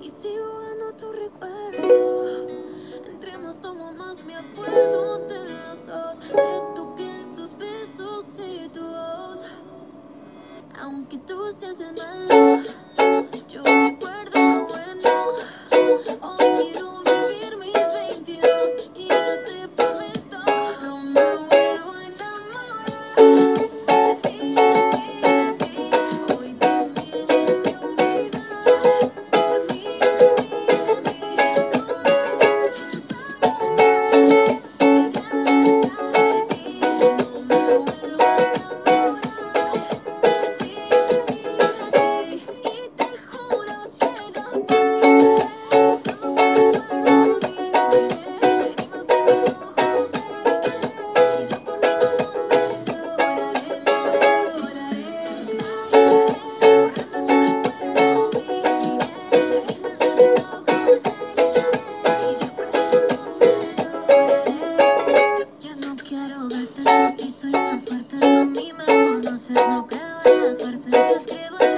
Y sigo tu recuerdo. Tomo más, me acuerdo de dos, de tu piel, besos y. Aunque tú seas malo, yo buena suerte, te escribo en